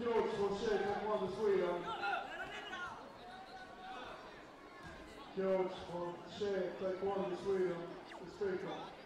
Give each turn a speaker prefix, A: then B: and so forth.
A: George Fonseca from Wonder Sweden. George Fonseca, take one to Sweden, the speaker.